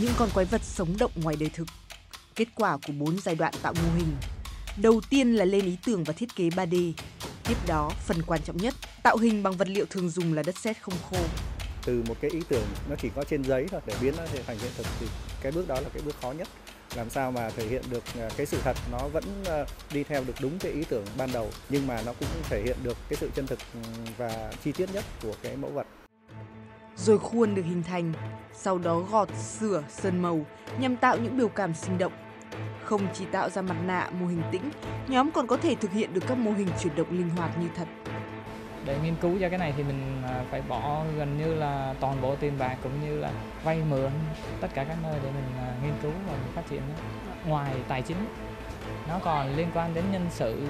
những con quái vật sống động ngoài đời thực. Kết quả của 4 giai đoạn tạo mô hình. Đầu tiên là lên ý tưởng và thiết kế 3D. Tiếp đó, phần quan trọng nhất, tạo hình bằng vật liệu thường dùng là đất sét không khô. Từ một cái ý tưởng nó chỉ có trên giấy thôi để biến nó thành hiện thực thì cái bước đó là cái bước khó nhất làm sao mà thể hiện được à, cái sự thật nó vẫn à, đi theo được đúng cái ý tưởng ban đầu nhưng mà nó cũng thể hiện được cái sự chân thực ừ, và chi tiết nhất của cái mẫu vật rồi khuôn được hình thành, sau đó gọt, sửa, sơn màu nhằm tạo những biểu cảm sinh động. Không chỉ tạo ra mặt nạ mô hình tĩnh, nhóm còn có thể thực hiện được các mô hình chuyển động linh hoạt như thật. Để nghiên cứu cho cái này thì mình à, phải bỏ gần như là toàn bộ tiền bạc cũng như là vay mượn tất cả các nơi để mình à, nghiên cứu và phát triển ngoài tài chính nó còn liên quan đến nhân sự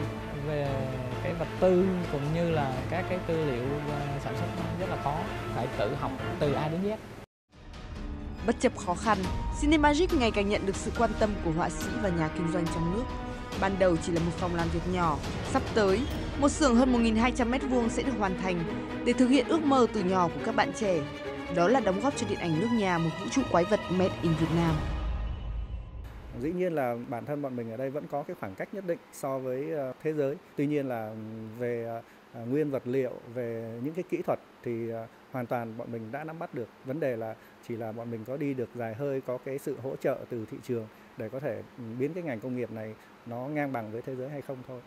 về cái vật tư cũng như là các cái tư liệu à, sản xuất phải tự học từ A đến Z Bất chấp khó khăn, Cinemagic ngày càng nhận được sự quan tâm của họa sĩ và nhà kinh doanh trong nước. Ban đầu chỉ là một phòng làm việc nhỏ, sắp tới, một xưởng hơn 1.200 m2 sẽ được hoàn thành để thực hiện ước mơ từ nhỏ của các bạn trẻ. Đó là đóng góp cho điện ảnh nước nhà một vũ trụ quái vật made in Việt Nam. Dĩ nhiên là bản thân bọn mình ở đây vẫn có cái khoảng cách nhất định so với ờ, thế giới. Tuy nhiên là về ờ, À, nguyên vật liệu, về những cái kỹ thuật thì à, hoàn toàn bọn mình đã nắm bắt được. Vấn đề là chỉ là bọn mình có đi được dài hơi, có cái sự hỗ trợ từ thị trường để có thể ừ, biến cái ngành công nghiệp này nó ngang bằng với thế giới hay không thôi.